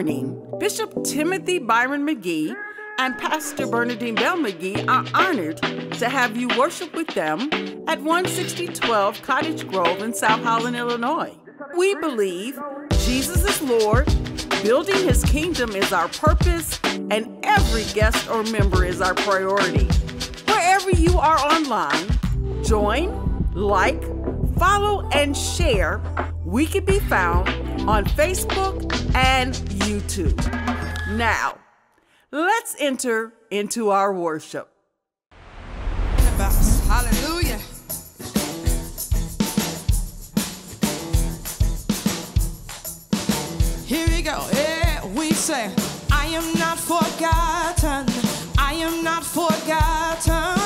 morning, Bishop Timothy Byron McGhee and Pastor Bernadine Bell McGhee are honored to have you worship with them at 16012 Cottage Grove in South Holland, Illinois. We believe Jesus is Lord, building his kingdom is our purpose, and every guest or member is our priority. Wherever you are online, join, like, follow, and share. We can be found on Facebook, and YouTube. Now, let's enter into our worship. Hallelujah. Here we go. Yeah, we say, I am not forgotten. I am not forgotten.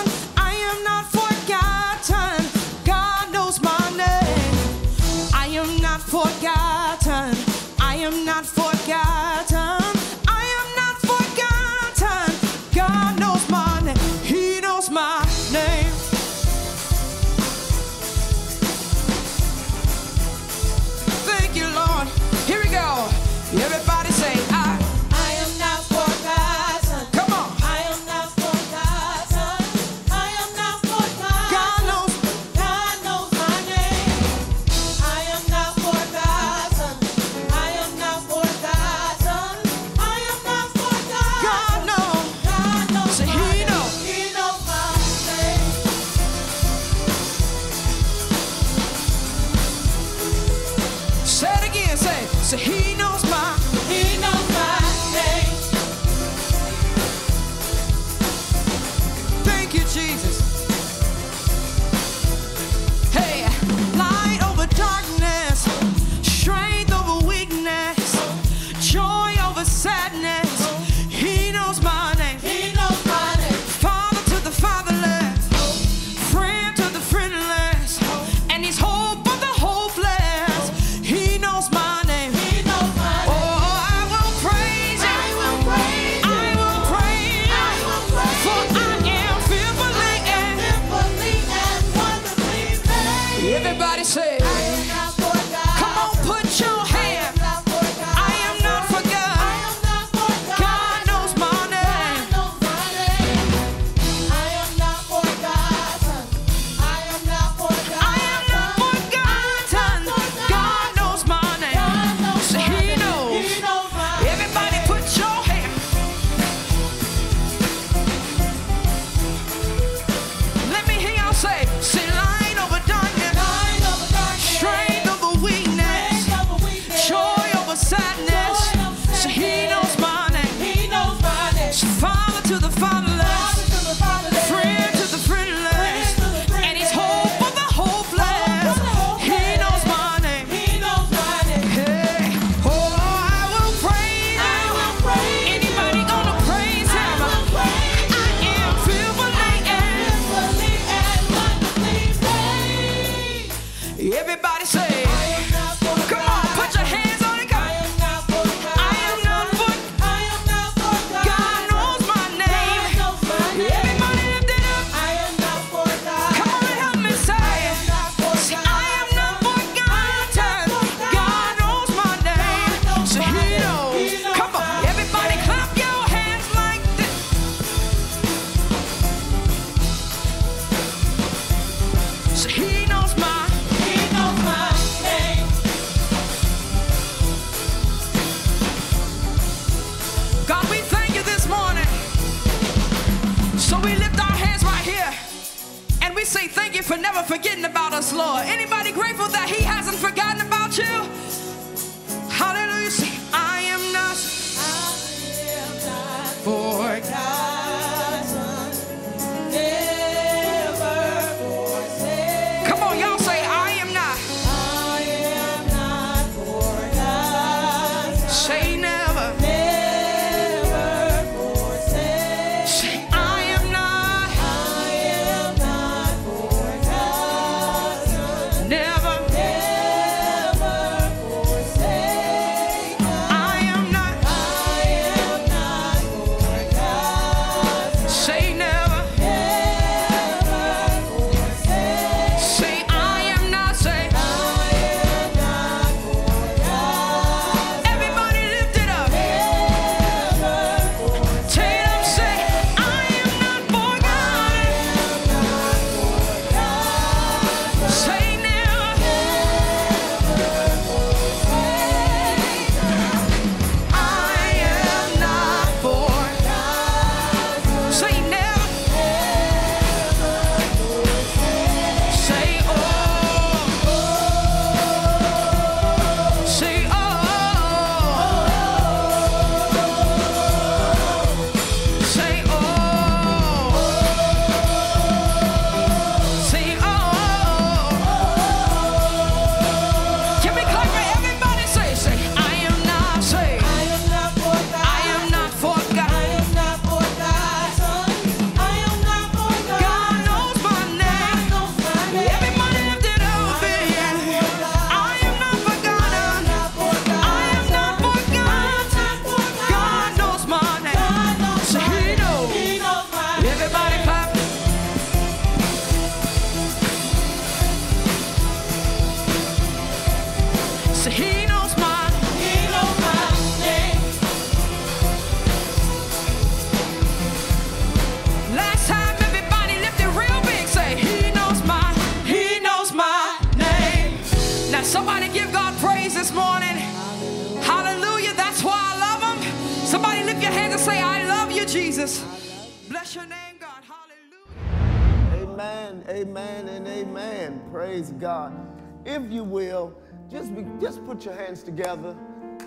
Put your hands together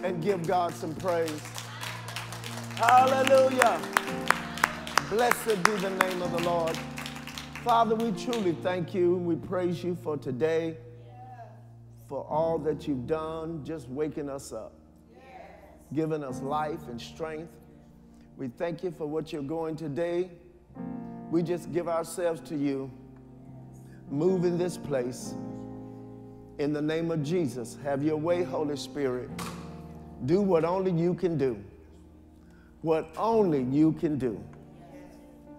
and give God some praise. Hallelujah. Blessed be the name of the Lord. Father, we truly thank you and we praise you for today, for all that you've done, just waking us up, giving us life and strength. We thank you for what you're going today. We just give ourselves to you. Move in this place. In the name of Jesus, have your way, Holy Spirit. Do what only you can do. What only you can do.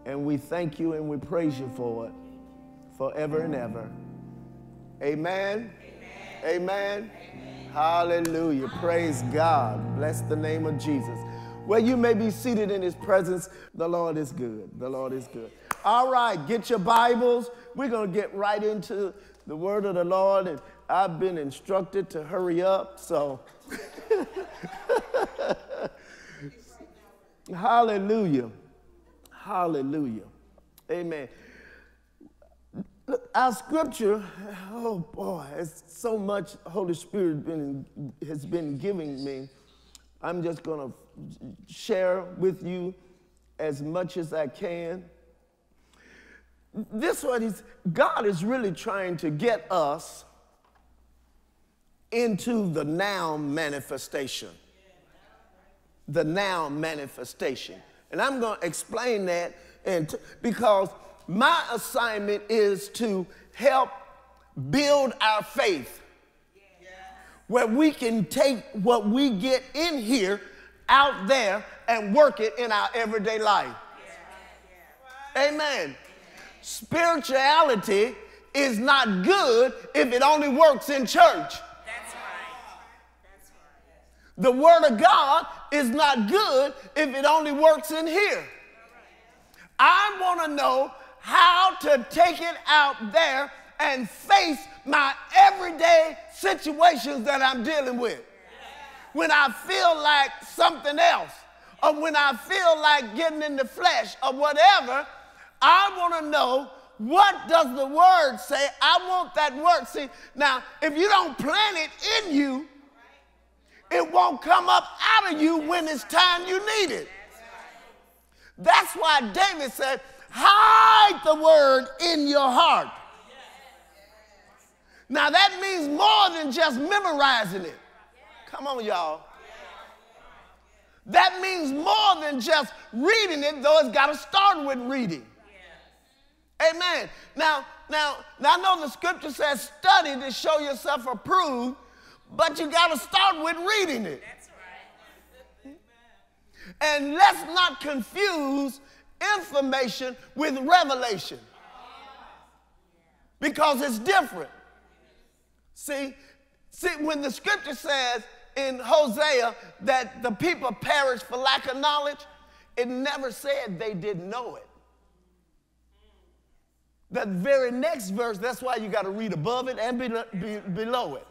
And we thank you and we praise you for it forever and ever. Amen. Amen. Hallelujah. Praise God. Bless the name of Jesus. Well, you may be seated in his presence. The Lord is good. The Lord is good. All right, get your Bibles. We're going to get right into the word of the Lord. And I've been instructed to hurry up, so. Hallelujah. Hallelujah. Amen. Our scripture, oh boy, it's so much Holy Spirit been, has been giving me. I'm just going to share with you as much as I can. This one is God is really trying to get us into the now manifestation. The now manifestation. And I'm going to explain that and t- because my assignment is to help build our faith where we can take what we get in here out there and work it in our everyday life. Amen. Spirituality is not good if it only works in church. The Word of God is not good if it only works in here. I want to know how to take it out there and face my everyday situations that I'm dealing with. When I feel like something else, or when I feel like getting in the flesh, or whatever, I want to know what does the word say? I want that word. See, now, if you don't plant it in you, it won't come up out of you when it's time you need it. That's why David said, hide the word in your heart. Now that means more than just memorizing it. Come on, y'all. That means more than just reading it, though it's got to start with reading. Amen. Now, now, now I know the scripture says study to show yourself approved, but you got to start with reading it. And let's not confuse information with revelation because it's different. See, see, when the scripture says in Hosea that the people perish for lack of knowledge, it never said they didn't know it. The very next verse, that's why you got to read above it and be- be- below it.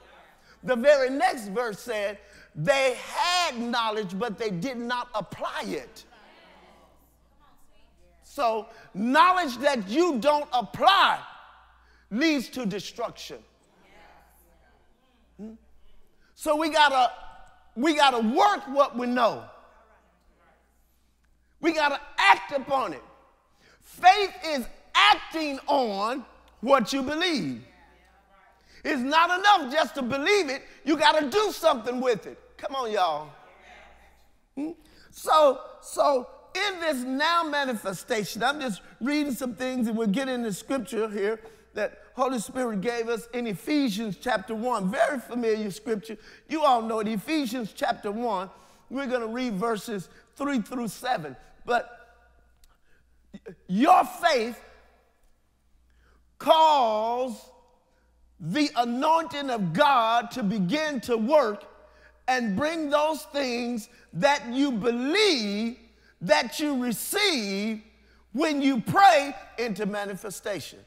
The very next verse said, they had knowledge, but they did not apply it. So, knowledge that you don't apply leads to destruction. Hmm? So we gotta we gotta work what we know. We gotta act upon it. Faith is acting on what you believe. It's not enough just to believe it, you got to do something with it. Come on, y'all. Hmm? So, so in this now manifestation, I'm just reading some things and we'll get into scripture here that Holy Spirit gave us in Ephesians chapter 1. Very familiar scripture. You all know it. Ephesians chapter 1. We're going to read verses 3 through 7. But your faith calls the anointing of God to begin to work and bring those things that you believe that you receive when you pray into manifestation.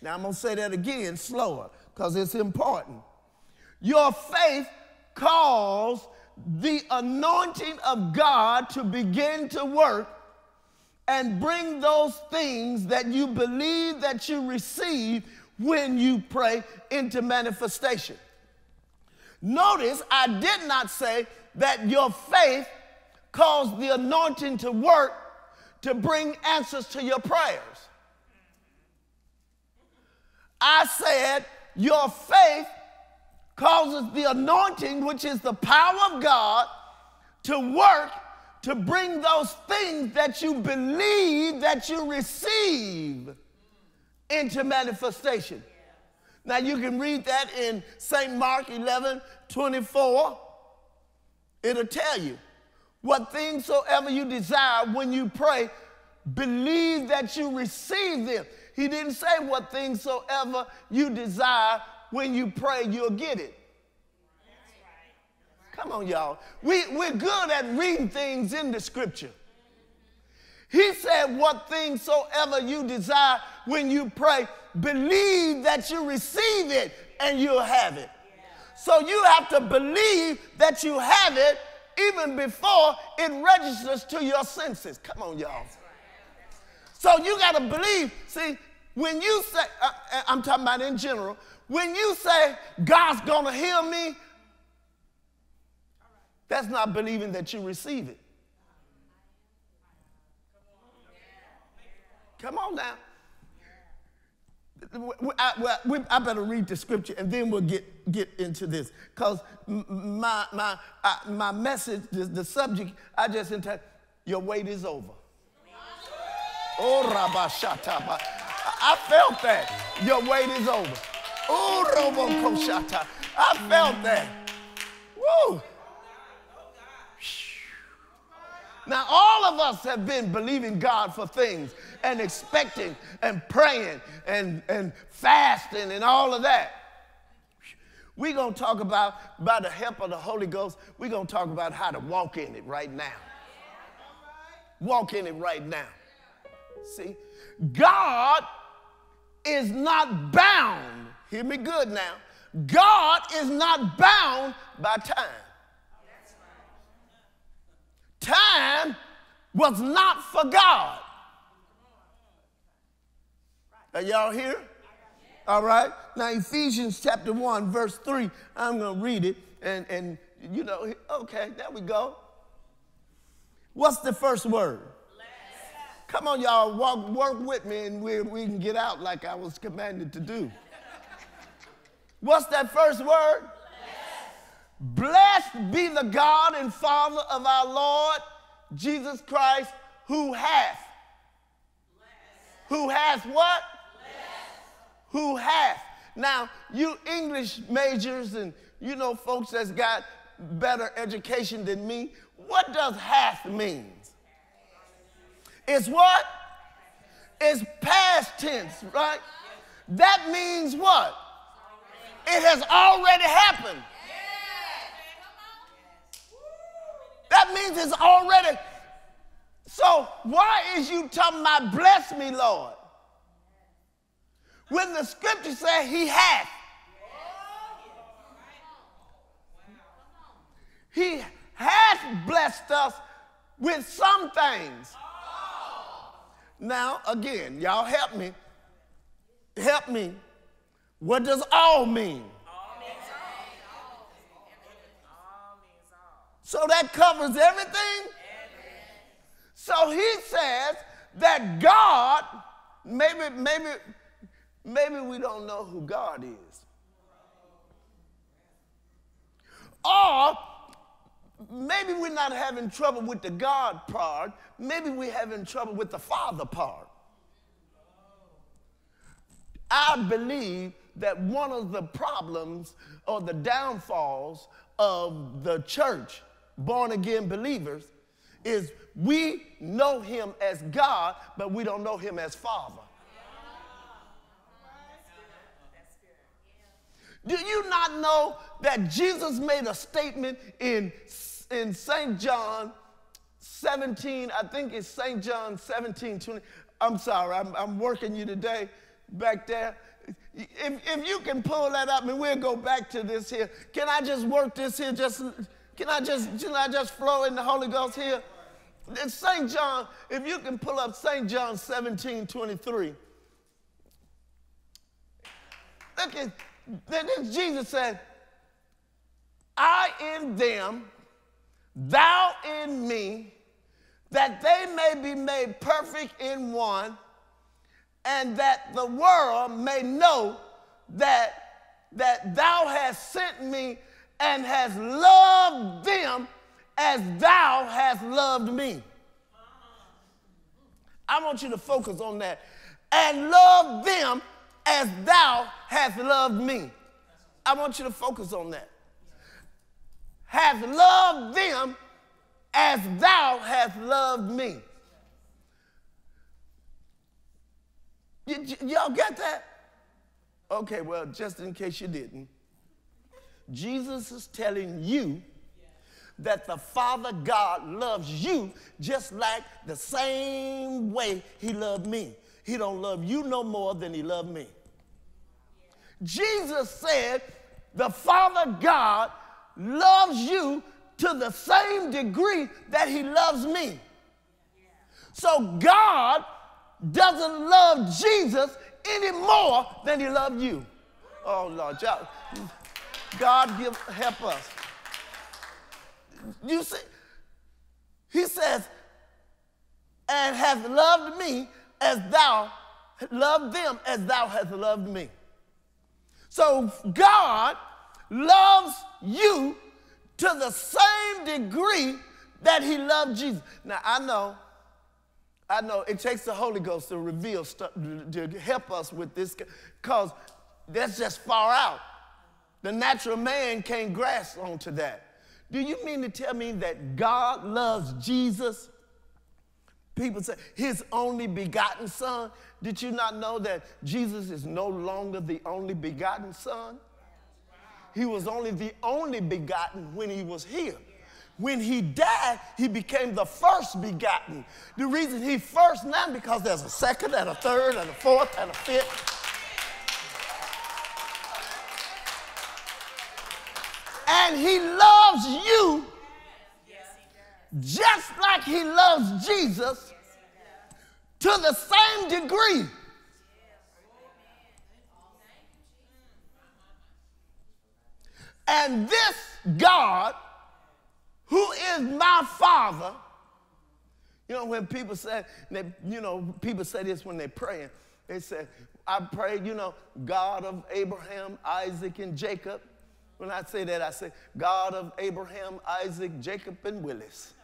Now I'm going to say that again slower because it's important. Your faith calls the anointing of God to begin to work and bring those things that you believe that you receive when you pray into manifestation. Notice I did not say that your faith caused the anointing to work to bring answers to your prayers. I said your faith causes the anointing, which is the power of God, to work to bring those things that you believe that you receive into manifestation. Now you can read that in St. Mark 11 24. It'll tell you what things soever you desire when you pray, believe that you receive them. He didn't say what things soever you desire when you pray, you'll get it. Come on, y'all. We, we're good at reading things in the scripture. He said, What things soever you desire when you pray, believe that you receive it and you'll have it. So you have to believe that you have it even before it registers to your senses. Come on, y'all. So you got to believe. See, when you say, uh, uh, I'm talking about in general, when you say God's going to heal me, that's not believing that you receive it. Come on now. I, I better read the scripture and then we'll get, get into this. Because my, my, my message, the, the subject, I just entitled, Your Wait is Over. Oh, Rabashataba. I felt that. Your wait is over. Oh, Robokoshata. I felt that. Woo. Now, all of us have been believing God for things and expecting and praying and, and fasting and all of that. We're going to talk about, by the help of the Holy Ghost, we're going to talk about how to walk in it right now. Walk in it right now. See, God is not bound, hear me good now. God is not bound by time. Time was not for God. Are y'all here? All right. Now, Ephesians chapter 1, verse 3, I'm going to read it. And, and, you know, okay, there we go. What's the first word? Come on, y'all, walk, work with me and we, we can get out like I was commanded to do. What's that first word? Blessed. Blessed be the God and Father of our Lord Jesus Christ, who hath. Who hath what? Who hath. Now, you English majors and you know folks that's got better education than me, what does hath mean? It's what? It's past tense, right? That means what? It has already happened. That means it's already. So why is you talking about bless me, Lord? When the scripture says he hath. He has blessed us with some things. Now, again, y'all help me. Help me. What does all mean? So that covers everything? So he says that God, maybe, maybe, maybe we don't know who God is. Or maybe we're not having trouble with the God part, maybe we're having trouble with the Father part. I believe that one of the problems or the downfalls of the church, born again believers, is we know him as God, but we don't know him as Father. Do you not know that Jesus made a statement in in St. John 17, I think it's St. John 17, 20. I'm sorry, I'm, I'm working you today back there. If, if you can pull that up and we'll go back to this here. Can I just work this here? Just can I just can I just flow in the Holy Ghost here? Then St. John, if you can pull up St. John 17, 23. Look at, then Jesus said, I in them, thou in me, that they may be made perfect in one, and that the world may know that, that thou hast sent me and has loved them as thou hast loved me. I want you to focus on that. And love them as thou hast loved me. I want you to focus on that. Has loved them as thou hast loved me. Y'all get that? Okay, well, just in case you didn't, Jesus is telling you that the Father God loves you just like the same way he loved me. He don't love you no more than he loved me. Jesus said the Father God loves you to the same degree that he loves me. So God doesn't love Jesus any more than he loved you. Oh Lord, God give help us. You see, he says, and has loved me as thou loved them as thou hast loved me. So God loves you to the same degree that he loved Jesus. Now I know, I know it takes the Holy Ghost to reveal stuff to help us with this because that's just far out. The natural man can't grasp onto that. Do you mean to tell me that God loves Jesus? People say his only begotten son. Did you not know that Jesus is no longer the only begotten son? He was only the only begotten when he was here. When he died, he became the first begotten. The reason he first now because there's a second and a third and a fourth and a fifth. And he loves you just like he loves Jesus to the same degree. And this God, who is my Father, you know, when people say, they, you know, people say this when they're praying, they say, I pray, you know, God of Abraham, Isaac, and Jacob. When I say that, I say, God of Abraham, Isaac, Jacob, and Willis.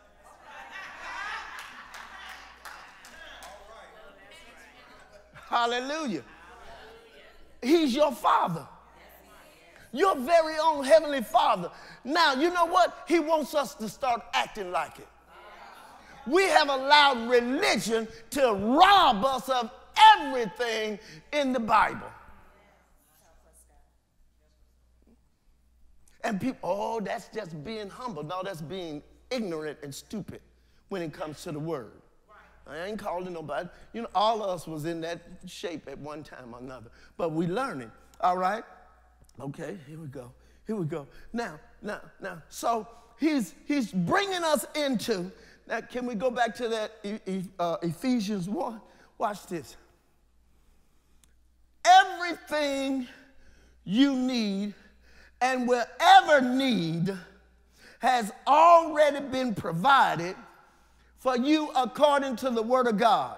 Hallelujah. He's your father. Your very own heavenly father. Now, you know what? He wants us to start acting like it. We have allowed religion to rob us of everything in the Bible. And people, oh, that's just being humble. No, that's being ignorant and stupid when it comes to the word. I ain't calling nobody. You know, all of us was in that shape at one time or another. But we learning, all right? Okay, here we go. Here we go. Now, now, now. So he's he's bringing us into. Now, can we go back to that uh, Ephesians one? Watch this. Everything you need and will ever need has already been provided for you according to the Word of God.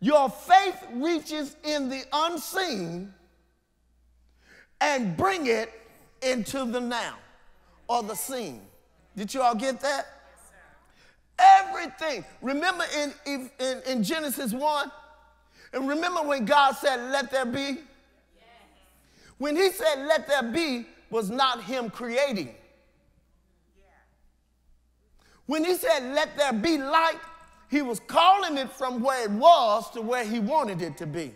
Your faith reaches in the unseen and bring it into the now or the scene. Did you all get that? Everything. Remember in, in, in Genesis 1? And remember when God said, Let there be? When He said, Let there be, was not Him creating. When He said, Let there be light, He was calling it from where it was to where He wanted it to be.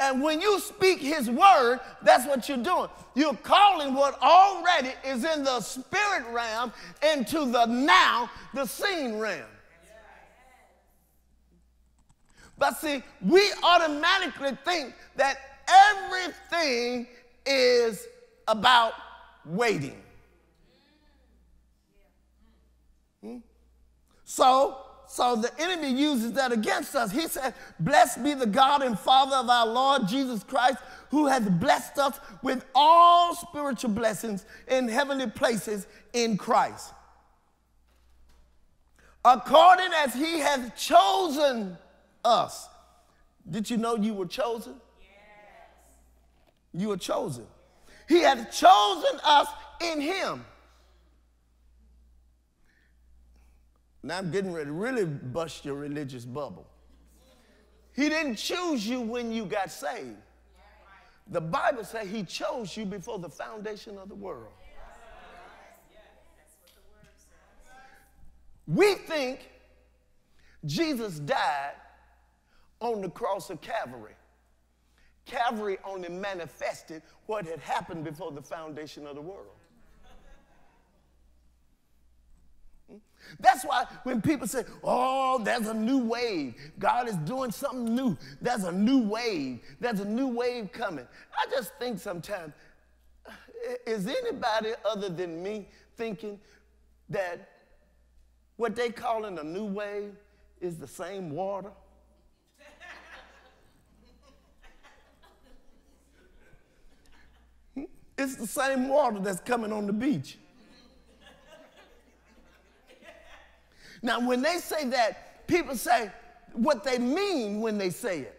And when you speak his word, that's what you're doing. You're calling what already is in the spirit realm into the now, the seen realm. But see, we automatically think that everything is about waiting. Hmm? So, so the enemy uses that against us. He said, Blessed be the God and Father of our Lord Jesus Christ, who has blessed us with all spiritual blessings in heavenly places in Christ. According as he has chosen us. Did you know you were chosen? Yes. You were chosen. He has chosen us in him. Now I'm getting ready to really bust your religious bubble. He didn't choose you when you got saved. The Bible says he chose you before the foundation of the world. We think Jesus died on the cross of Calvary. Calvary only manifested what had happened before the foundation of the world. That's why when people say, oh, there's a new wave, God is doing something new, there's a new wave, there's a new wave coming. I just think sometimes, is anybody other than me thinking that what they calling a new wave is the same water? It's the same water that's coming on the beach. Now, when they say that, people say what they mean when they say it.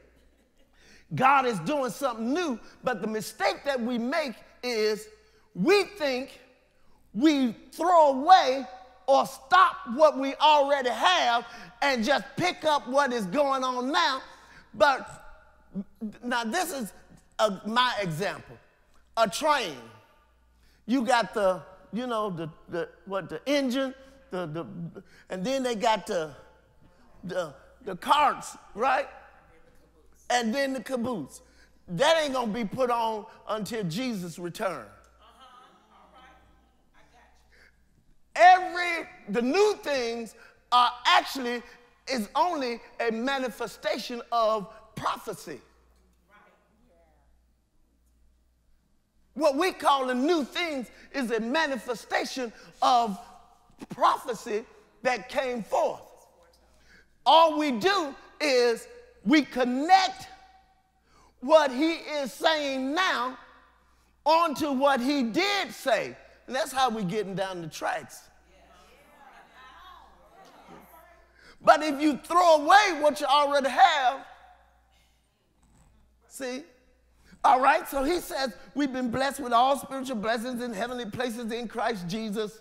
God is doing something new, but the mistake that we make is we think we throw away or stop what we already have and just pick up what is going on now. But now, this is a, my example a train. You got the, you know, the, the what, the engine, the, the, and then they got the, the, the carts, right? And then the caboose. That ain't gonna be put on until Jesus return. Every, the new things are actually, is only a manifestation of prophecy. What we call the new things is a manifestation of prophecy that came forth. All we do is we connect what he is saying now onto what he did say. And that's how we're getting down the tracks. But if you throw away what you already have, see? All right, so he says we've been blessed with all spiritual blessings in heavenly places in Christ Jesus.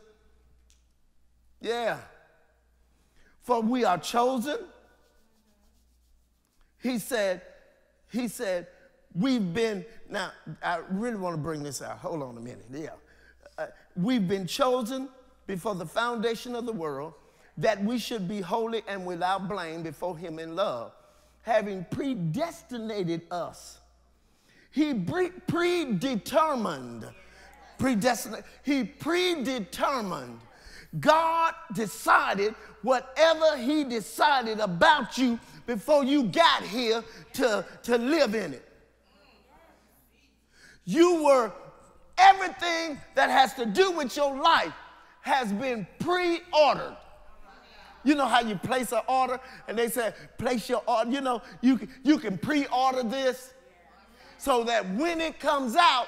Yeah. For we are chosen. He said, he said, we've been, now, I really want to bring this out. Hold on a minute. Yeah. Uh, we've been chosen before the foundation of the world that we should be holy and without blame before him in love, having predestinated us. He predetermined, predestined, he predetermined God decided whatever He decided about you before you got here to, to live in it. You were, everything that has to do with your life has been pre ordered. You know how you place an order and they say, place your order. You know, you, you can pre order this so that when it comes out,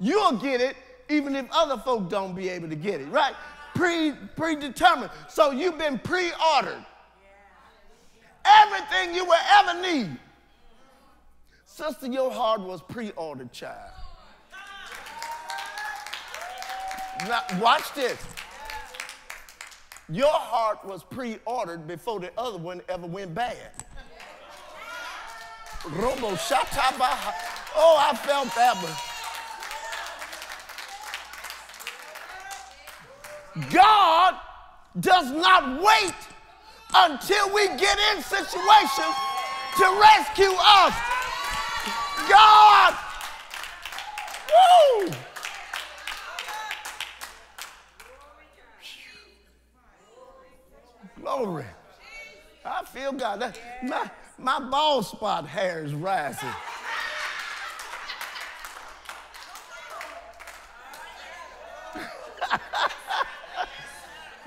you'll get it even if other folk don't be able to get it, right? Pre, predetermined. So you've been pre-ordered. Everything you will ever need. Sister, your heart was pre-ordered, child. Now, watch this. Your heart was pre-ordered before the other one ever went bad. Robo shatabaha. Oh, I felt that one. God does not wait until we get in situations to rescue us. God, woo! Glory. I feel God. That, my, my bald spot hair is rising.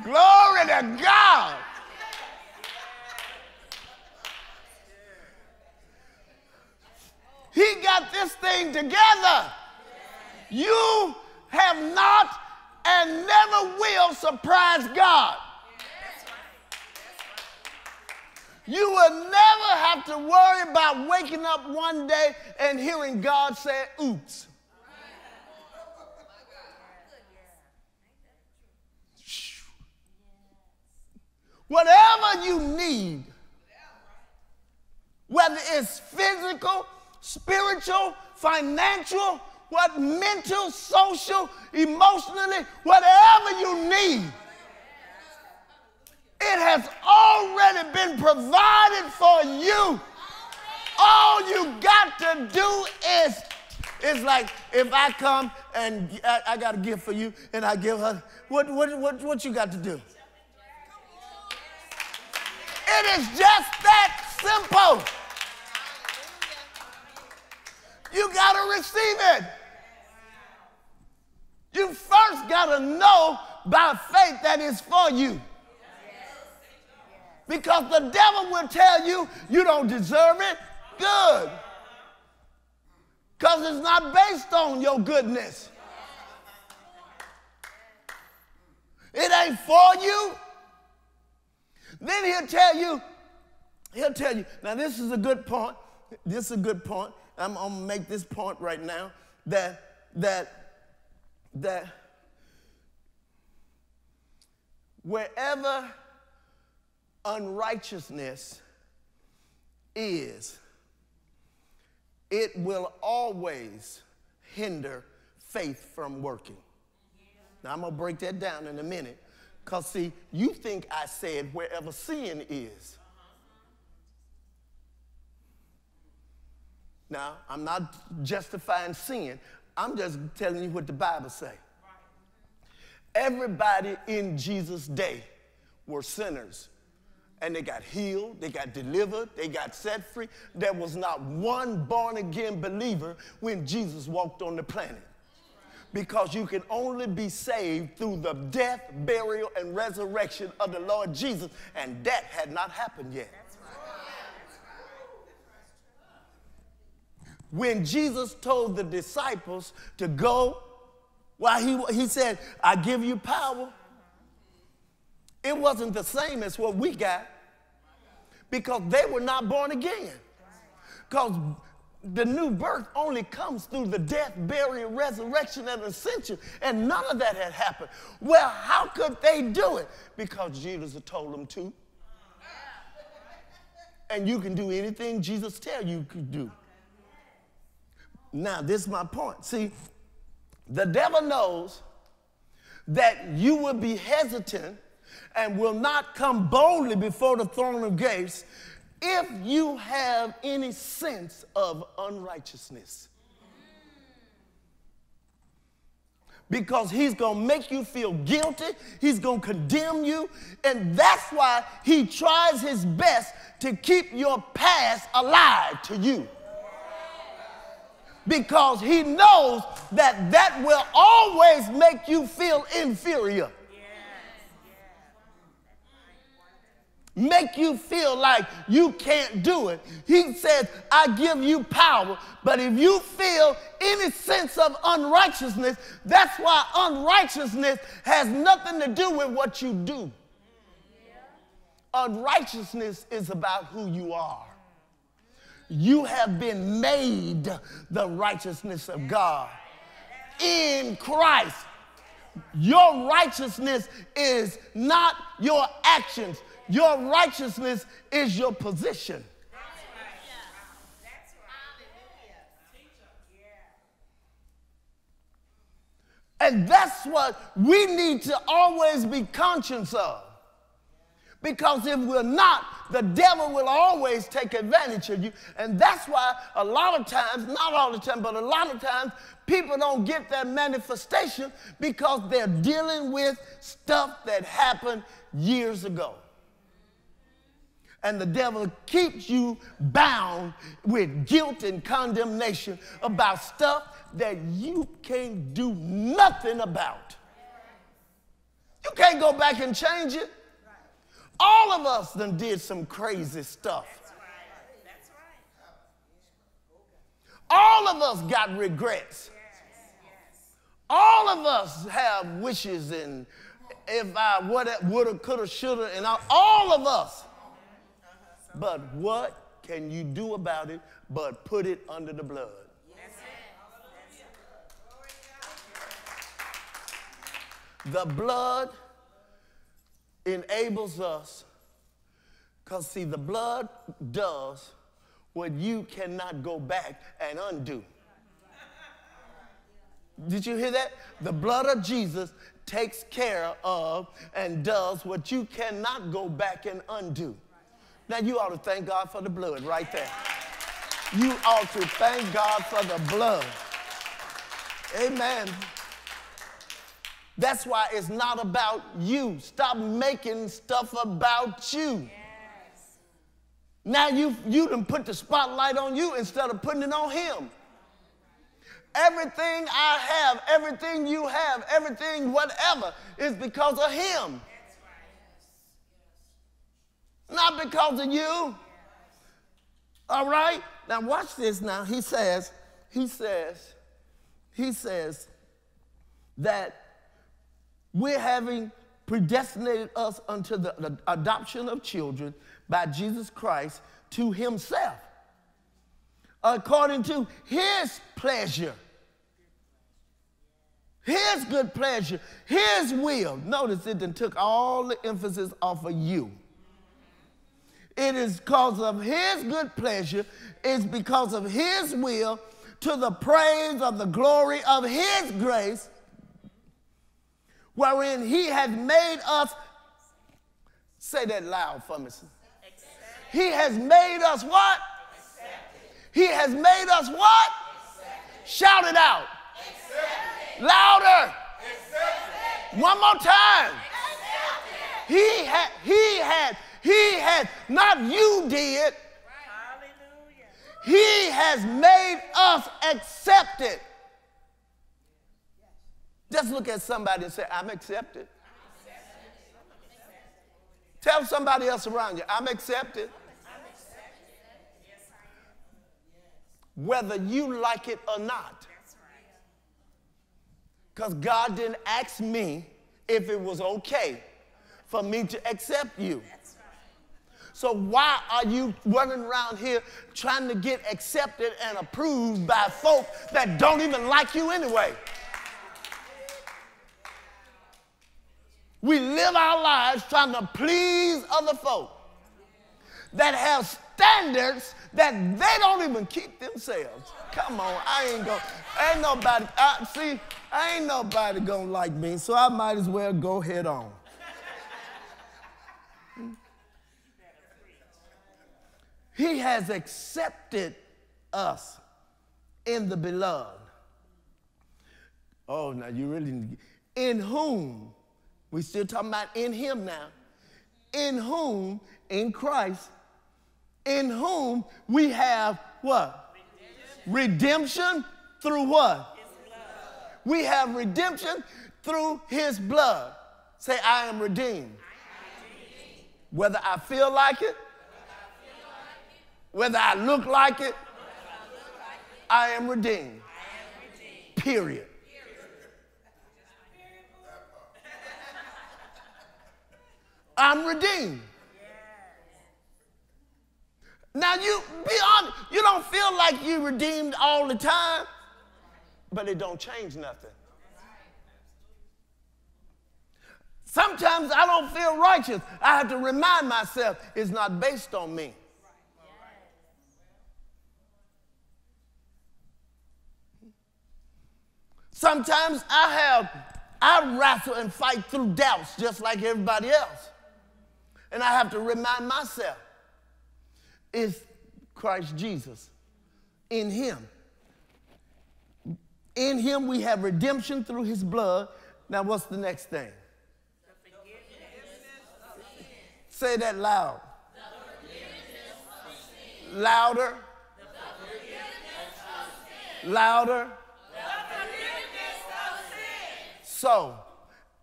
Glory to God. He got this thing together. You have not and never will surprise God. You will never have to worry about waking up one day and hearing God say, oops. Whatever you need, whether it's physical, spiritual, financial, what mental, social, emotionally, whatever you need, it has already been provided for you. All you got to do is, it's like if I come and I, I got a gift for you and I give her, what, what, what, what you got to do? It is just that simple. You got to receive it. You first got to know by faith that it's for you. Because the devil will tell you you don't deserve it. Good. Because it's not based on your goodness. It ain't for you. Then he'll tell you, he'll tell you, now this is a good point. This is a good point. I'm, I'm gonna make this point right now that that that wherever unrighteousness is, it will always hinder faith from working. Now, I'm going to break that down in a minute. Because, see, you think I said wherever sin is. Now, I'm not justifying sin. I'm just telling you what the Bible say. Everybody in Jesus' day were sinners. And they got healed, they got delivered, they got set free. There was not one born again believer when Jesus walked on the planet. Because you can only be saved through the death, burial, and resurrection of the Lord Jesus. And that had not happened yet. When Jesus told the disciples to go, while he, he said, I give you power, it wasn't the same as what we got because they were not born again. Because the new birth only comes through the death, burial, resurrection, and ascension, and none of that had happened. Well, how could they do it? Because Jesus had told them to. And you can do anything Jesus tell you to do. Now, this is my point. See, the devil knows that you will be hesitant and will not come boldly before the throne of grace if you have any sense of unrighteousness. Because he's gonna make you feel guilty, he's gonna condemn you, and that's why he tries his best to keep your past alive to you because he knows that that will always make you feel inferior. Make you feel like you can't do it. He says, I give you power, but if you feel any sense of unrighteousness, that's why unrighteousness has nothing to do with what you do. Unrighteousness is about who you are you have been made the righteousness of God in Christ. Your righteousness is not your actions, your righteousness is your position. And that's what we need to always be conscious of. Because if we're not, the devil will always take advantage of you. And that's why a lot of times, not all the time, but a lot of times, people don't get that manifestation because they're dealing with stuff that happened years ago. And the devil keeps you bound with guilt and condemnation about stuff that you can't do nothing about. You can't go back and change it. All of us done did some crazy stuff. All of us got regrets. All of us have wishes and if I woulda, woulda, coulda, shoulda, and all, all of us. But what can you do about it but put it under the blood? The blood enables us, because see, the blood does what you cannot go back and undo. Did you hear that? The blood of Jesus takes care of and does what you cannot go back and undo. Now, you ought to thank God for the blood right there. You ought to thank God for the blood. Amen. That's why it's not about you. Stop making stuff about you. Now you you done put the spotlight on you instead of putting it on him. Everything I have, everything you have, everything whatever is because of him. Not because of you. All right? Now watch this now. He says, he says, he says that we're having predestinated us unto the, the adoption of children by Jesus Christ to himself according to his pleasure. His good pleasure, his will. Notice it then took all the emphasis off of you. It is because of his good pleasure, it's because of his will, to the praise of the glory of his grace, wherein he has made us. Say that loud for me. He has made us what? He has made us what? Shout it out. Louder. One more time. He had, he had, he has, not you did. Hallelujah. He has made us accepted. Just look at somebody and say, I'm accepted. Tell somebody else around you, I'm accepted. Whether you like it or not. Because God didn't ask me if it was okay for me to accept you. So why are you running around here trying to get accepted and approved by folk that don't even like you anyway? We live our lives trying to please other folk that have standards that they don't even keep themselves. Come on, I ain't go. Ain't nobody. I, see, ain't nobody gonna like me, so I might as well go head on. He has accepted us in the beloved. Oh, now you really in whom we still talking about in him now. In whom, in Christ, in whom we have what? Redemption, redemption through what? We have redemption through his blood. Say, I am redeemed. Whether I feel like it, whether I look like it, I am redeemed. Period. I'm redeemed. Now you be honest, you don't feel like you redeemed all the time, but it don't change nothing. Sometimes I don't feel righteous. I have to remind myself it's not based on me. Sometimes I have I wrestle and fight through doubts just like everybody else. And I have to remind myself it's Christ Jesus. In Him. In Him we have redemption through His blood. Now, what's the next thing? Say that loud. Louder. Louder. So,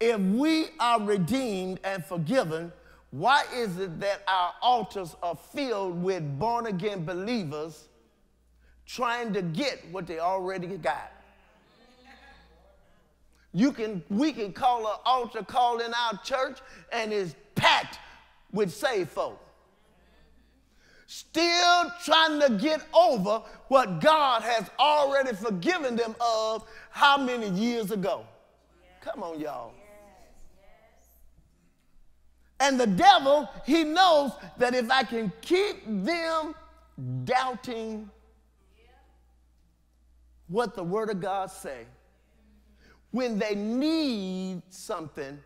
if we are redeemed and forgiven, why is it that our altars are filled with born again believers trying to get what they already got. You can, we can call an altar call in our church and it's packed with saved folk. Still trying to get over what God has already forgiven them of how many years ago? Come on, y'all. And the devil, he knows that if I can keep them doubting what the word of God say, when they need something,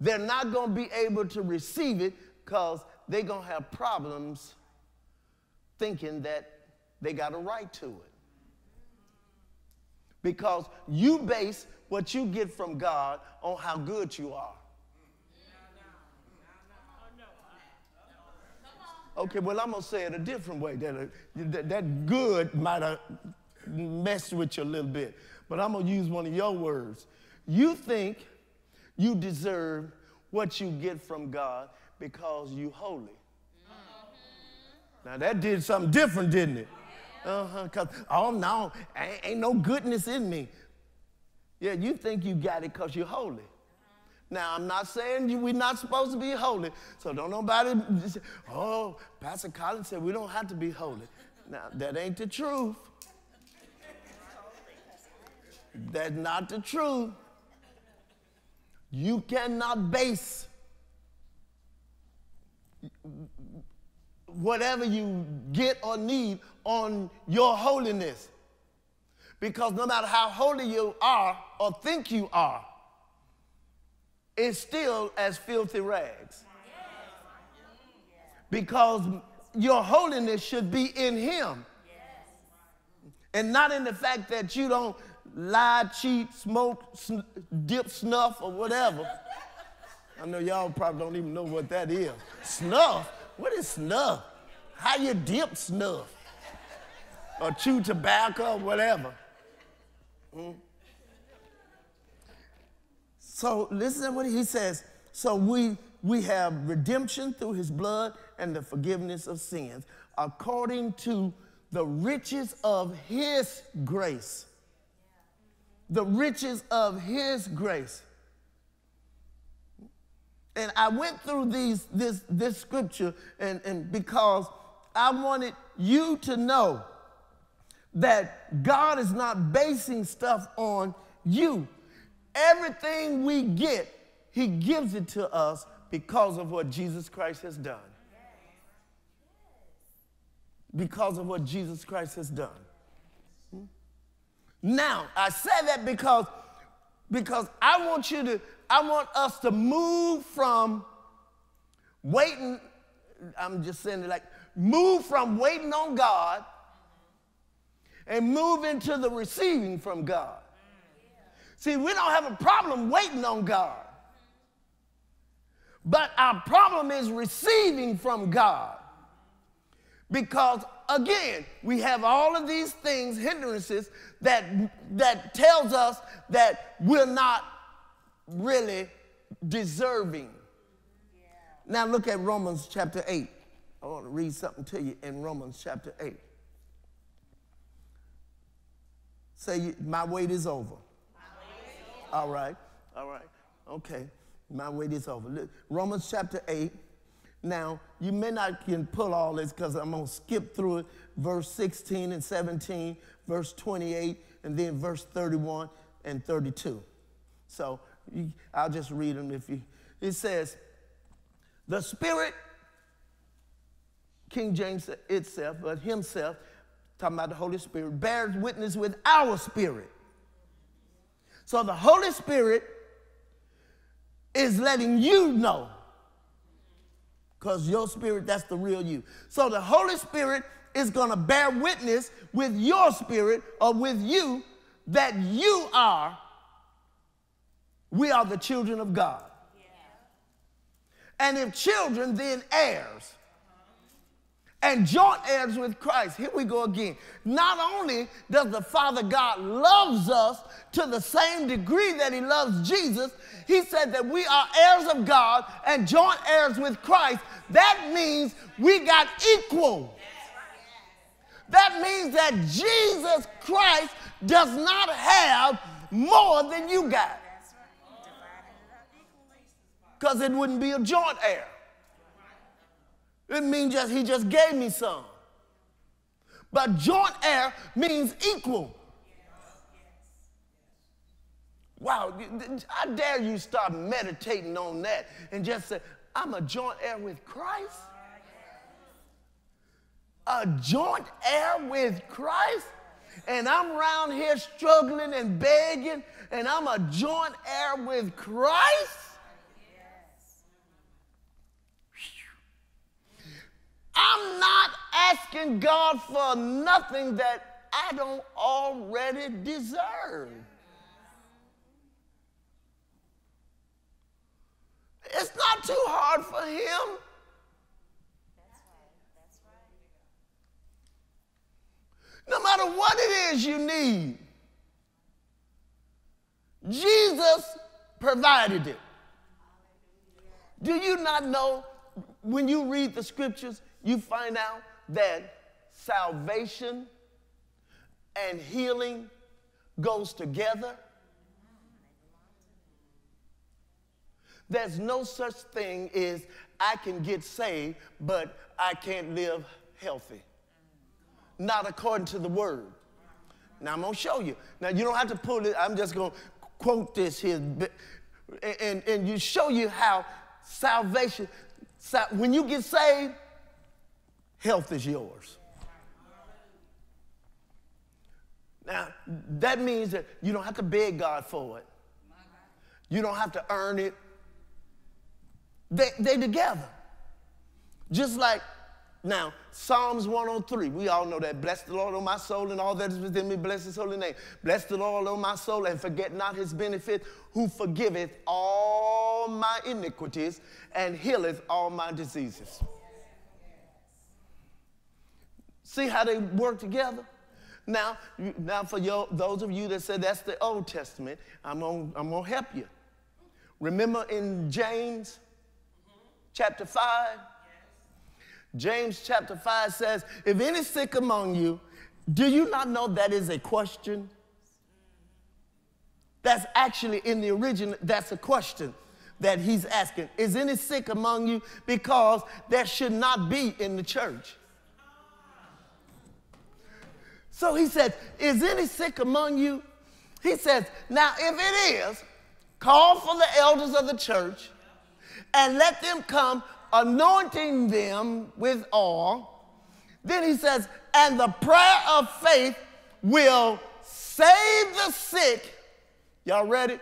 they're not going to be able to receive it because they're going to have problems thinking that they got a right to it. Because you base what you get from God on how good you are. Okay, well, I'm going to say it a different way. That, uh, that, that good might have messed with you a little bit, but I'm going to use one of your words. You think you deserve what you get from God because you holy. Now that did something different, didn't it? Uh-huh. Cause oh no, ain't no goodness in me. Yeah, you think you got it because you're holy. Now, I'm not saying you, we're not supposed to be holy, so don't nobody say, oh, Pastor Collins said we don't have to be holy. Now, that ain't the truth. That's not the truth. You cannot base whatever you get or need on your holiness. Because no matter how holy you are or think you are, is still as filthy rags. Because your holiness should be in Him. And not in the fact that you don't lie, cheat, smoke, sn- dip, snuff, or whatever. I know y'all probably don't even know what that is. Snuff? What is snuff? How you dip snuff? Or chew tobacco, or whatever. Hmm? So listen to what he says. So we we have redemption through his blood and the forgiveness of sins according to the riches of his grace. The riches of his grace. And I went through these, this, this scripture and, and because I wanted you to know that God is not basing stuff on you. Everything we get, He gives it to us because of what Jesus Christ has done. Because of what Jesus Christ has done. Now, I say that because, because I want you to, I want us to move from waiting, I'm just saying it like, move from waiting on God and move into the receiving from God. See, we don't have a problem waiting on God. But our problem is receiving from God. Because again, we have all of these things, hindrances, that, that tells us that we're not really deserving. Now look at Romans chapter 8. I want to read something to you in Romans chapter 8. Say, my wait is over. All right, all right, okay. My wait is over. Look, Romans chapter 8. Now, you may not can pull all this because I'm going to skip through it. Verse 16 and 17, verse 28, and then verse 31 and 32. So you, I'll just read them if you. It says, The Spirit, King James itself, but himself, talking about the Holy Spirit, bears witness with our spirit. So the Holy Spirit is letting you know. Because your spirit, that's the real you. So the Holy Spirit is going to bear witness with your spirit or with you that you are, we are the children of God. And if children, then heirs and joint heirs with Christ. Here we go again. Not only does the Father God loves us to the same degree that he loves Jesus, he said that we are heirs of God and joint heirs with Christ. That means we got equal. That means that Jesus Christ does not have more than you got. Because it wouldn't be a joint heir. It means just he just gave me some. But joint heir means equal. Wow, I dare you start meditating on that and just say, I'm a joint heir with Christ. A joint heir with Christ. And I'm around here struggling and begging, and I'm a joint heir with Christ. I'm not asking God for nothing that I don't already deserve. It's not too hard for him. No matter what it is you need, Jesus provided it. Do you not know when you read the scriptures, you find out that salvation and healing goes together? There's no such thing as I can get saved, but I can't live healthy. Not according to the word. Now I'm gonna show you. Now you don't have to pull it, I'm just gonna quote this here. And, and, and you show you how salvation, when you get saved, health is yours. Now, that means that you don't have to beg God for it. You don't have to earn it. They, they together. Just like now, Psalms 103, we all know that. Bless the Lord, O my soul, and all that is within me. Bless his holy name. Bless the Lord, O my soul, and forget not his benefit, who forgiveth all my iniquities and healeth all my diseases. See how they work together? Now, now for your, those of you that said that's the Old Testament, I'm going I'm to help you. Remember in James chapter 5? James chapter 5 says, If any sick among you, do you not know that is a question? That's actually in the original, that's a question that he's asking. Is any sick among you? Because there should not be in the church. So he says, Is any sick among you? He says, Now if it is, call for the elders of the church and let them come anointing them with oil. Then he says, and the prayer of faith will save the sick. Y'all ready?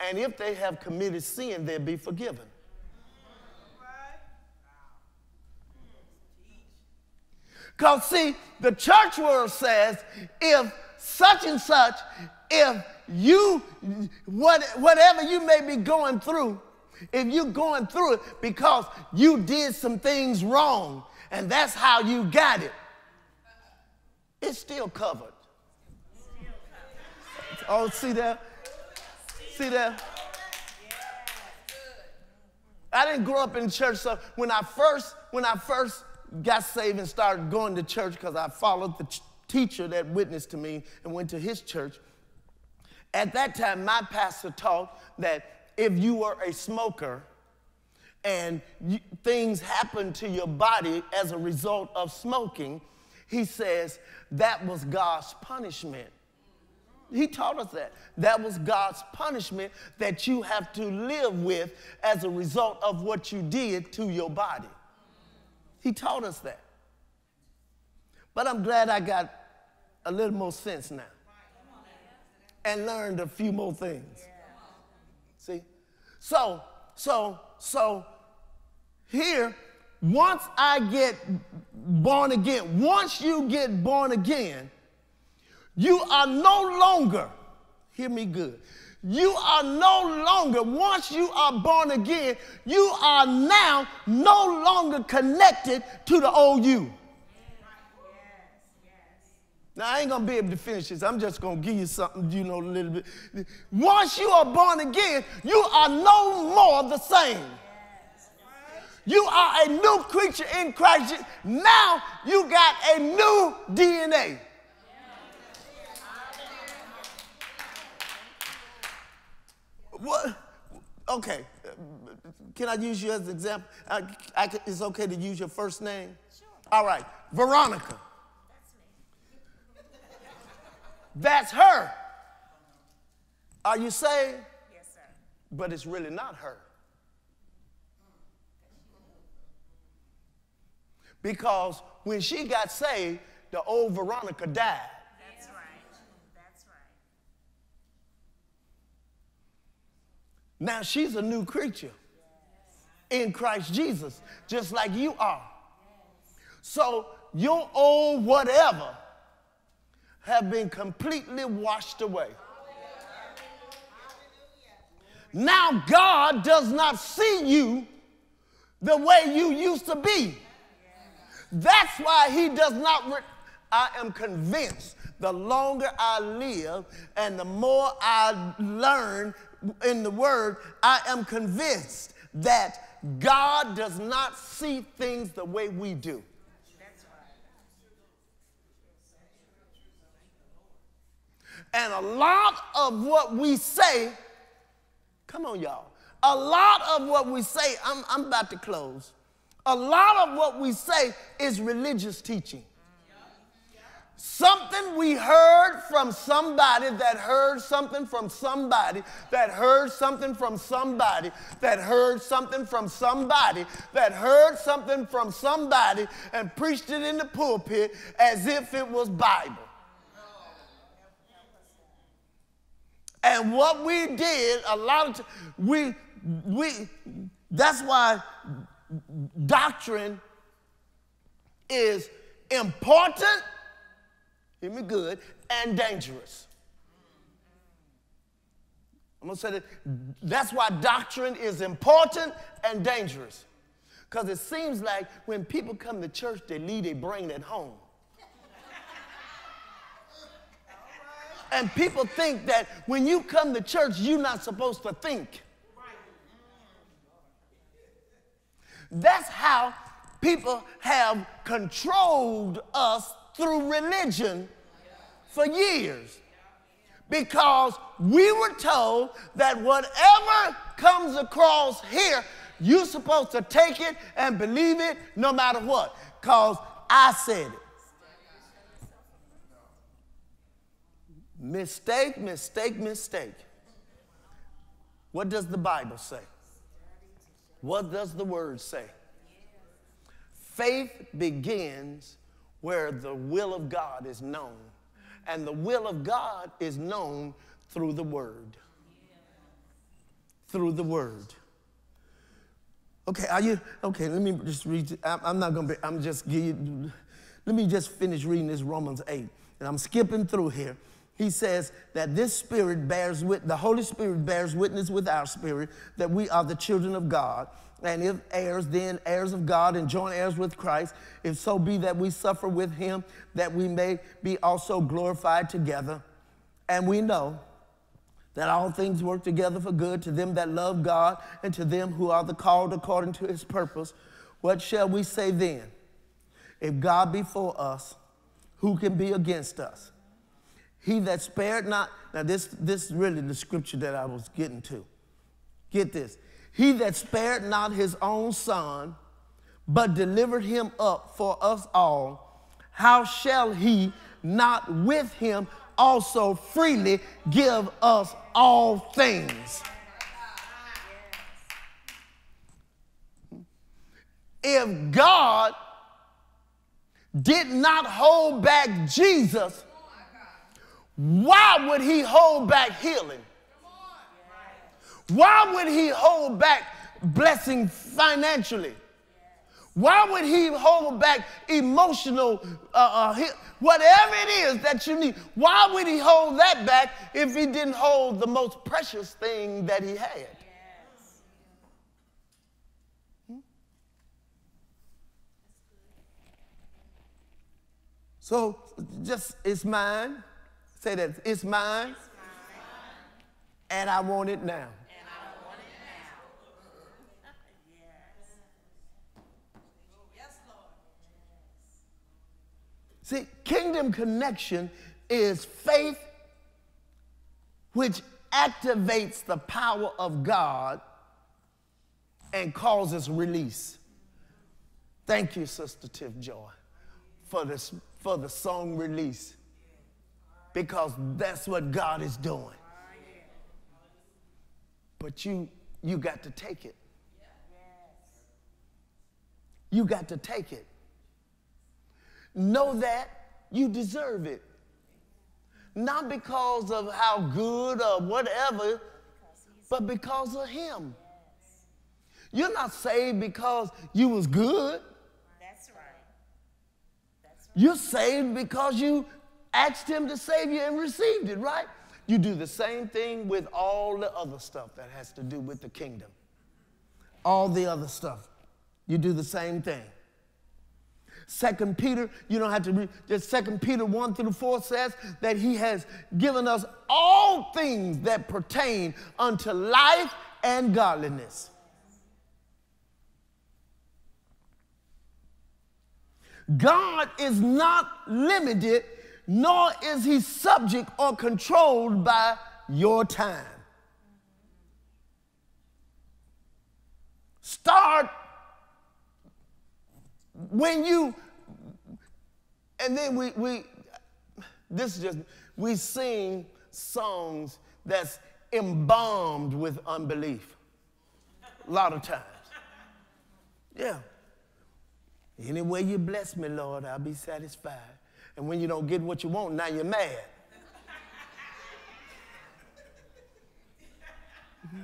And if they have committed sin, they'll be forgiven. Because, see, the church world says if such and such, if you, what, whatever you may be going through, if you're going through it because you did some things wrong and that's how you got it, it's still covered. Oh, see there? See there? I didn't grow up in church, so when I first, when I first got saved and started going to church, because I followed the teacher that witnessed to me and went to his church, at that time my pastor taught that if you were a smoker and you, things happen to your body as a result of smoking, he says that was God's punishment. He taught us that. That was God's punishment that you have to live with as a result of what you did to your body. He taught us that. But I'm glad I got a little more sense now and learned a few more things. See? So, so, so here, once I get born again, once you get born again, you are no longer, hear me good, you are no longer, once you are born again, you are now no longer connected to the old you. Now, I ain't gonna be able to finish this. I'm just gonna give you something, you know, a little bit. Once you are born again, you are no more the same. You are a new creature in Christ. Now you got a new DNA. What? Okay. Can I use you as an example? I, I it's okay to use your first name? Sure. All right. Veronica. That's me. That's her. Are you saved? Yes, sir. But it's really not her. Because when she got saved, the old Veronica died. That's right. That's right. Now she's a new creature in Christ Jesus, just like you are. So your old whatever have been completely washed away. Now God does not see you the way you used to be. That's why he does not. I am convinced the longer I live and the more I learn in the word, I am convinced that God does not see things the way we do. And a lot of what we say, come on, y'all. A lot of what we say, I'm, I'm about to close. A lot of what we say is religious teaching. Something we heard from somebody that heard something from somebody that heard something from somebody that heard something from somebody that heard something from somebody and preached it in the pulpit as if it was Bible. And what we did, a lot of we we that's why doctrine is important, hear me good, and dangerous. I'm gonna say that that's why doctrine is important and dangerous. Because it seems like when people come to church, they leave their brain at home. And people think that when you come to church, you're not supposed to think. That's how people have controlled us through religion for years. Because we were told that whatever comes across here, you're supposed to take it and believe it no matter what. Because I said it. Mistake, mistake, mistake. What does the Bible say? What does the Word say? Faith begins where the will of God is known, and the will of God is known through the Word. Through the Word. Okay, are you okay? Let me just read. I'm, not gonna be. I'm just give you. Let me just finish reading this Romans 8, and I'm skipping through here. He says that this spirit bears with the Holy Spirit bears witness with our spirit that we are the children of God. And if heirs, then heirs of God and joint heirs with Christ, if so be that we suffer with him, that we may be also glorified together. And we know that all things work together for good to them that love God and to them who are the called according to his purpose. What shall we say then? If God be for us, who can be against us? He that spared not, now this, this is really the scripture that I was getting to. Get this. He that spared not his own son, but delivered him up for us all, how shall he not with him also freely give us all things? If God did not hold back Jesus, why would he hold back healing? Why would he hold back blessing financially? Why would he hold back emotional, uh, uh, whatever it is that you need? Why would he hold that back if he didn't hold the most precious thing that he had? Hmm? So just, it's mine. Say that, it's mine. And I want it now. See, kingdom connection is faith which activates the power of God and causes release. Thank you, Sister Tiff Joy, for, this, for the song release, because that's what God is doing. But you, you got to take it. You got to take it. Know that you deserve it. Not because of how good or whatever, but because of Him. You're not saved because you was good. That's right. That's right. You're saved because you asked Him to save you and received it, right? You do the same thing with all the other stuff that has to do with the kingdom. All the other stuff. You do the same thing. Second Peter, you don't have to read, just Second Peter 1 through 4 says that he has given us all things that pertain unto life and godliness. God is not limited, nor is he subject or controlled by your time. Start when you, and then we, we this is just, we sing songs that's embalmed with unbelief. A lot of times. Yeah. Any way you bless me, Lord, I'll be satisfied. And when you don't get what you want, now you're mad.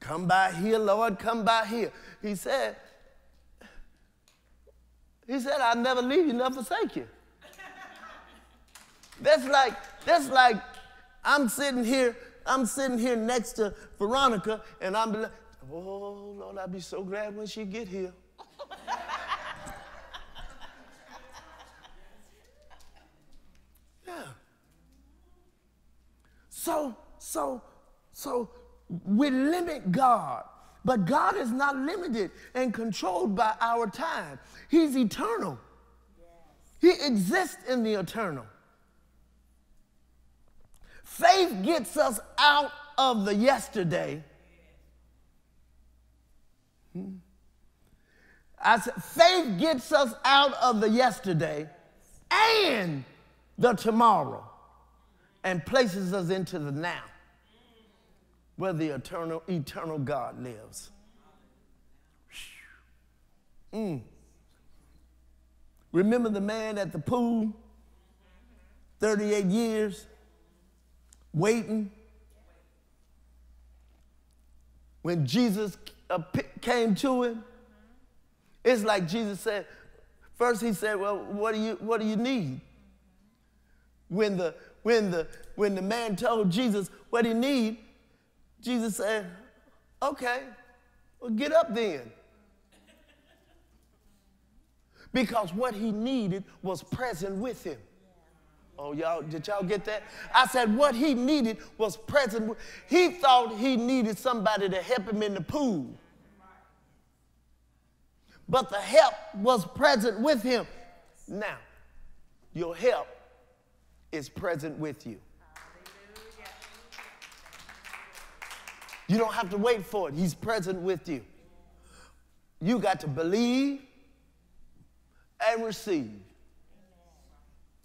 come by here, Lord, come by here. He said, He said, I'll never leave you, never forsake you. That's like, that's like I'm sitting here, I'm sitting here next to Veronica, and I'm like, oh Lord, I'll be so glad when she get here. yeah. So, so, so we limit God, but God is not limited and controlled by our time. He's eternal. He exists in the eternal. Faith gets us out of the yesterday. Hmm. I said, faith gets us out of the yesterday and the tomorrow and places us into the now where the eternal, eternal God lives. Mm. Remember the man at the pool, 38 years, waiting? When Jesus uh, came to him, it's like Jesus said, first he said, Well, what do you, what do you need? When the, when, the, when the man told Jesus what he need, Jesus said, Okay, well, get up then. Because what he needed was present with him. Oh, y'all, did y'all get that? I said what he needed was present. He thought he needed somebody to help him in the pool. But the help was present with him. Now, your help is present with you. You don't have to wait for it. He's present with you. You got to believe and receive.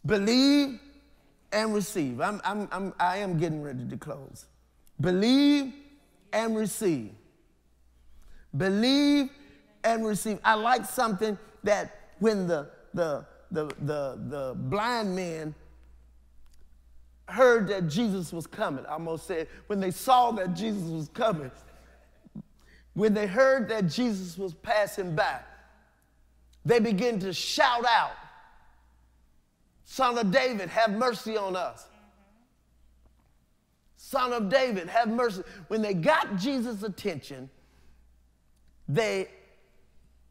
Believe and receive. I'm, I'm, I'm, I am getting ready to close. Believe and receive. Believe and receive. I like something that when the, the, the, the, the blind men heard that Jesus was coming, I almost said, when they saw that Jesus was coming, when they heard that Jesus was passing by, they began to shout out, Son of David, have mercy on us. Son of David, have mercy. When they got Jesus' attention, they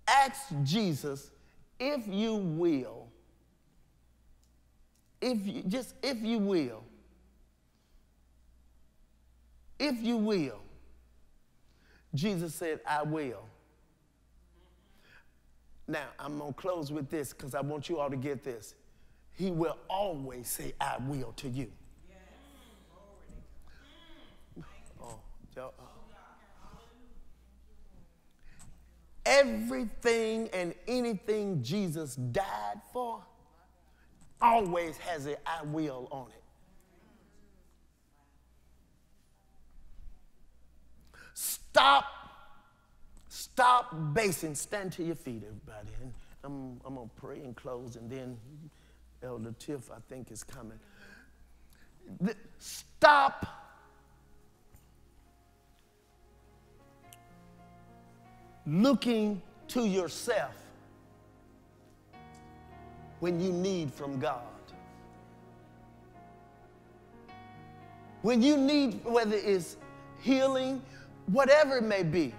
asked Jesus, if you will, if you, just if you will, if you will, Jesus said, I will. Now, I'm going to close with this because I want you all to get this. He will always say, I will to you. Oh, y'all- uh. Everything and anything Jesus died for always has a I will on it. Stop, stop basing, stand to your feet, everybody. And I'm, I'm going to pray and close, and then Elder Tiff, I think, is coming. Th- Stop looking to yourself when you need from God. When you need, whether it's healing, whatever it may be,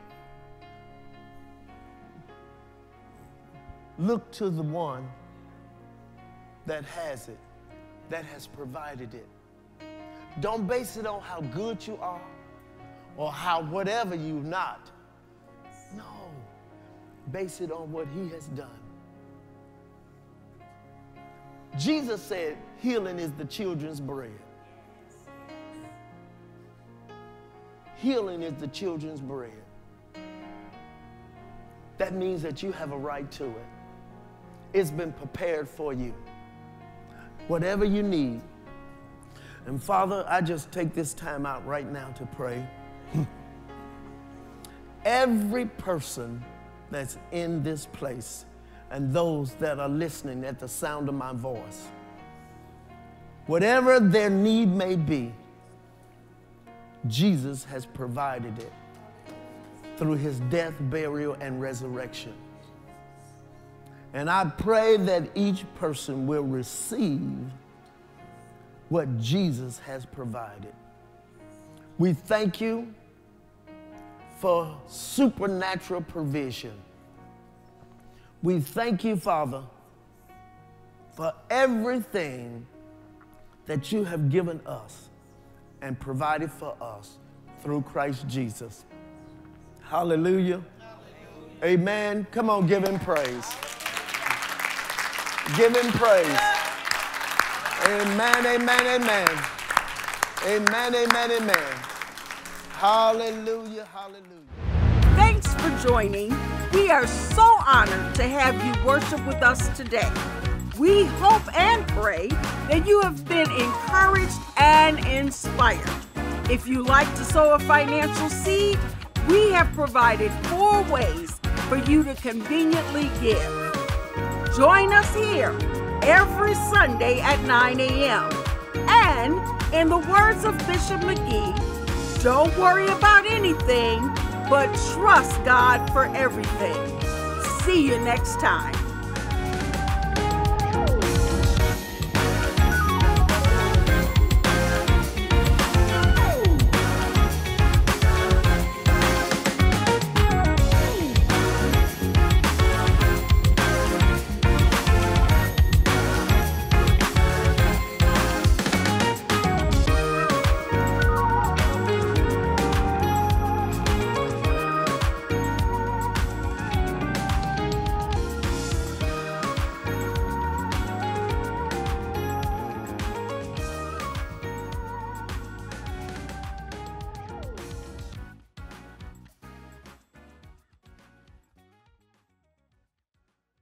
look to the one that has it, that has provided it. Don't base it on how good you are or how whatever you're not. No, base it on what he has done. Jesus said, healing is the children's bread. Healing is the children's bread. That means that you have a right to it. It's been prepared for you. Whatever you need. And Father, I just take this time out right now to pray. Every person that's in this place and those that are listening at the sound of my voice, whatever their need may be, Jesus has provided it through his death, burial, and resurrection. And I pray that each person will receive what Jesus has provided. We thank you for supernatural provision. We thank you, Father, for everything that you have given us and provided for us through Christ Jesus. Hallelujah. Amen. Come on, give him praise. Give him praise. Amen, amen, amen. Amen, amen, amen. Hallelujah, hallelujah. Thanks for joining. We are so honored to have you worship with us today. We hope and pray that you have been encouraged and inspired. If you like to sow a financial seed, we have provided four ways for you to conveniently give. Join us here every Sunday at 9 a.m. And in the words of Bishop McGhee, don't worry about anything, but trust God for everything. See you next time.